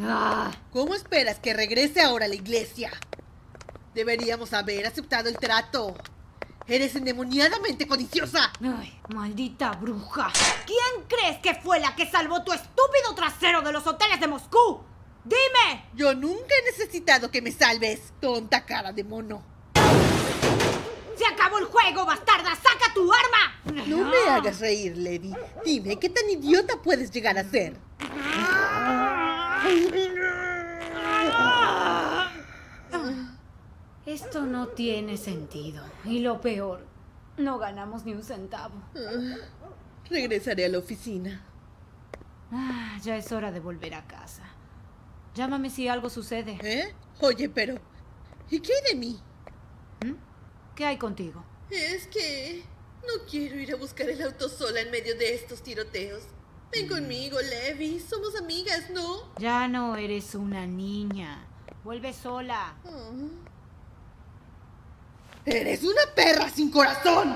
Ah, ¿Cómo esperas que regrese ahora a la iglesia? Deberíamos haber aceptado el trato. Eres endemoniadamente codiciosa. ay, maldita bruja. ¿Quién crees que fue la que salvó tu estúpido trasero de los hoteles de Moscú? ¡Dime! Yo nunca he necesitado que me salves, tonta cara de mono. ¡Se acabó el juego, bastarda! ¡Saca tu arma! No me hagas reír, Lady. Dime, ¿qué tan idiota puedes llegar a ser? Esto no tiene sentido. Y lo peor, no ganamos ni un centavo. Regresaré a la oficina. Ah, ya es hora de volver a casa. Llámame si algo sucede. ¿Eh? Oye, pero... ¿Y qué hay de mí? ¿Mm? ¿Qué hay contigo? Es que... No quiero ir a buscar el auto sola en medio de estos tiroteos. Ven conmigo, Levi. Somos amigas, ¿no? Ya no eres una niña. Vuelve sola. Oh. ¡Eres una perra sin corazón!